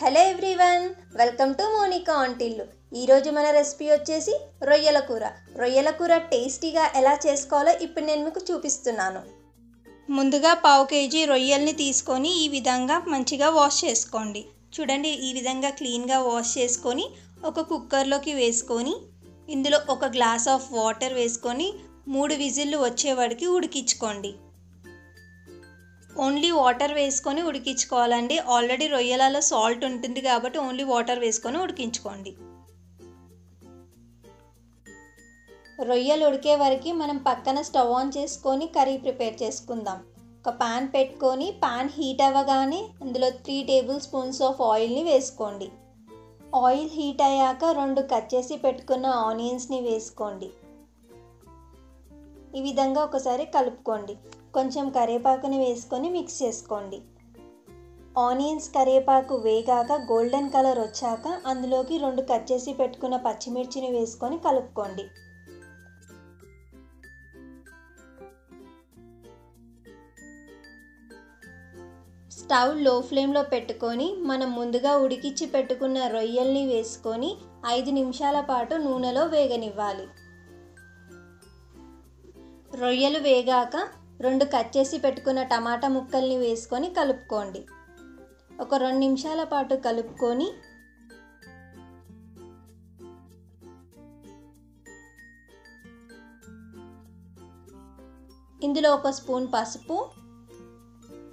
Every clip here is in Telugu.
Hello everyone welcome to Monika ఆంటిల్లు ఈరోజు మన రెసిపీ వచ్చేసి రొయ్యల కూర. రొయ్యల కూర టేస్టీగా ఎలా చేసుకోవాలో ఇప్పుడు నేను మీకు చూపిస్తున్నాను. ముందుగా పావు కేజీ రొయ్యల్ని తీసుకొని ఈ విధంగా మంచిగా వాష్ చేసుకోండి. చూడండి ఈ విధంగా క్లీన్గా వాష్ చేసుకొని ఒక కుక్కర్లోకి వేసుకొని ఇందులో ఒక గ్లాస్ ఆఫ్ వాటర్ వేసుకొని మూడు విజిల్లు వచ్చేవాడికి ఉడికించుకోండి. ఓన్లీ వాటర్ వేసుకొని ఉడికించుకోవాలండి. ఆల్రెడీ రొయ్యలలో సాల్ట్ ఉంటుంది కాబట్టి ఓన్లీ వాటర్ వేసుకొని ఉడికించుకోండి. రొయ్యలు ఉడికే వరకు మనం పక్కన స్టవ్ ఆన్ చేసుకొని కర్రీ ప్రిపేర్ చేసుకుందాం. ఒక పాన్ పెట్టుకొని పాన్ హీట్ అవ్వగానే అందులో త్రీ టేబుల్ స్పూన్స్ ఆఫ్ ఆయిల్ని వేసుకోండి. ఆయిల్ హీట్ అయ్యాక రెండు కట్ చేసి పెట్టుకున్న ఆనియన్స్ని వేసుకోండి. ఈ విధంగా ఒకసారి కలుపుకోండి. కొంచెం కరివేపాకుని వేసుకొని మిక్స్ చేసుకోండి. ఆనియన్స్ కరివేపాకు వేగాక గోల్డెన్ కలర్ వచ్చాక అందులోకి రెండు కట్ చేసి పెట్టుకున్న పచ్చిమిర్చిని వేసుకొని కలుపుకోండి. స్టవ్లో ఫ్లేమ్లో పెట్టుకొని మనం ముందుగా ఉడికిచ్చి పెట్టుకున్న రొయ్యల్ని వేసుకొని ఐదు నిమిషాల పాటు నూనెలో వేగనివ్వాలి. రొయ్యలు వేగాక రెండు కట్ చేసి పెట్టుకున్న టమాటా ముక్కల్ని వేసుకొని కలుపుకోండి. ఒక రెండు నిమిషాల పాటు కలుపుకొని ఇందులో ఒక స్పూన్ పసుపు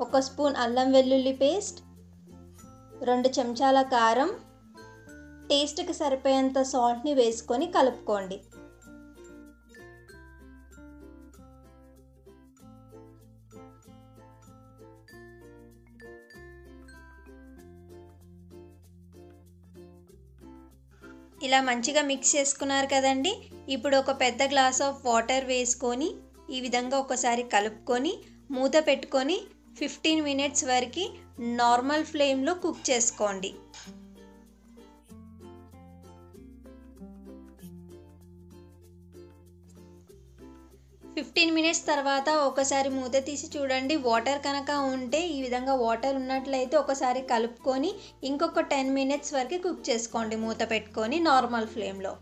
ఒక స్పూన్ అల్లం వెల్లుల్లి పేస్ట్ రెండు చెంచాల కారం టేస్ట్కి సరిపోయేంత సాల్ట్ని వేసుకొని కలుపుకోండి. ఇలా మంచిగా మిక్స్ చేసుకున్నారు కదండి. ఇప్పుడు ఒక పెద్ద గ్లాస్ ఆఫ్ వాటర్ వేసుకొని ఈ విధంగా ఒకసారి కలుపుకొని మూత పెట్టుకొని ఫిఫ్టీన్ మినిట్స్ వరకు నార్మల్ ఫ్లేమ్లో కుక్ చేసుకోండి. ఫిఫ్టీన్ మినిట్స్ తర్వాత ఒకసారి మూత తీసి చూడండి. వాటర్ కనుక ఉంటే ఈ విధంగా వాటర్ ఉన్నట్లయితే ఒకసారి కలుపుకొని ఇంకొక టెన్ మినిట్స్ వరకు కుక్ చేసుకోండి మూత పెట్టుకొని నార్మల్ ఫ్లేమ్లో.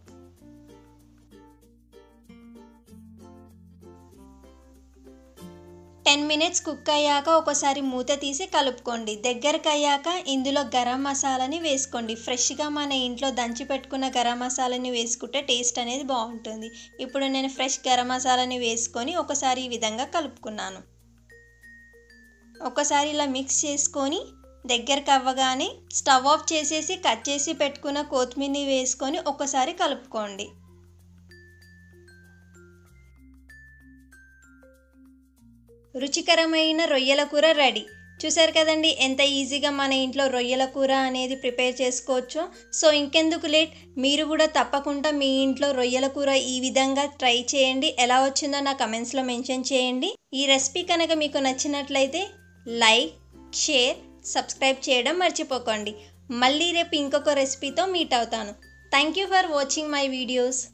టెన్ మినిట్స్ కుక్ అయ్యాక ఒకసారి మూత తీసి కలుపుకోండి. దగ్గరకు అయ్యాక ఇందులో గరం మసాలాని వేసుకోండి. ఫ్రెష్గా మన ఇంట్లో దంచి పెట్టుకున్న గరం మసాలాని వేసుకుంటే టేస్ట్ అనేది బాగుంటుంది. ఇప్పుడు నేను ఫ్రెష్ గరం మసాలాని వేసుకొని ఒకసారి ఈ విధంగా కలుపుకున్నాను. ఒకసారి ఇలా మిక్స్ చేసుకొని దగ్గరకు అవ్వగానే స్టవ్ ఆఫ్ చేసేసి కట్ చేసి పెట్టుకున్న కొత్తిమీరని వేసుకొని ఒకసారి కలుపుకోండి. రుచికరమైన రొయ్యల కూర రెడీ. చూసారు కదండి ఎంత ఈజీగా మన ఇంట్లో రొయ్యల కూర అనేది ప్రిపేర్ చేసుకోవచ్చో. సో ఇంకెందుకు లేట్? మీరు కూడా తప్పకుండా మీ ఇంట్లో రొయ్యల కూర ఈ విధంగా ట్రై చేయండి. ఎలా వచ్చిందో నా కమెంట్స్లో మెన్షన్ చేయండి. ఈ రెసిపీ కనుక మీకు నచ్చినట్లయితే లైక్ షేర్ సబ్స్క్రైబ్ చేయడం మర్చిపోకండి. మళ్ళీ రేపు ఇంకొక రెసిపీతో మీట్ అవుతాను. Thank you for watching my videos.